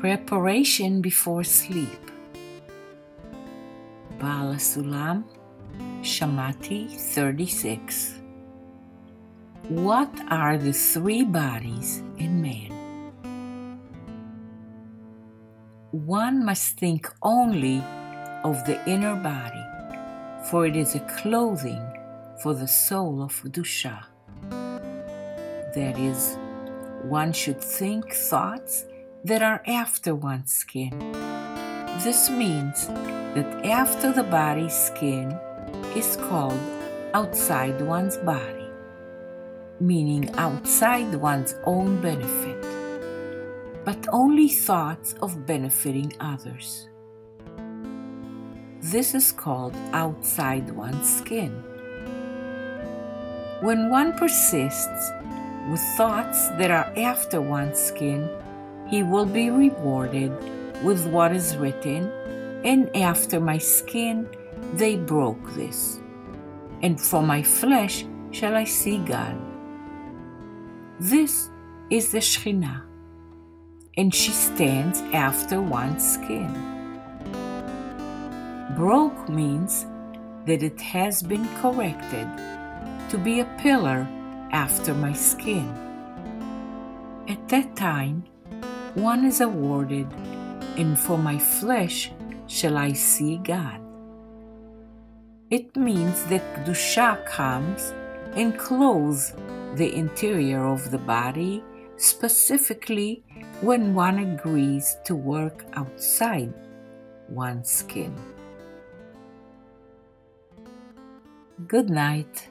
Preparation before sleep. Baal Sulam, Shamati 36. What are the three bodies in man? One must think only of the inner body, for it is a clothing for the soul of Dusha. That is, one should think thoughts that are after one's skin. This means that after the body's skin is called outside one's body, meaning outside one's own benefit, but only thoughts of benefiting others. This is called outside one's skin. When one persists with thoughts that are after one's skin, he will be rewarded with what is written, and after my skin they broke this, and for my flesh shall I see God. This is the Shekhinah, and she stands after one's skin. Broke means that it has been corrected to be a pillar after my skin. At that time, one is awarded, and for my flesh shall I see God. It means that Kedusha comes and clothes the interior of the body, specifically when one agrees to work outside one's skin. Good night.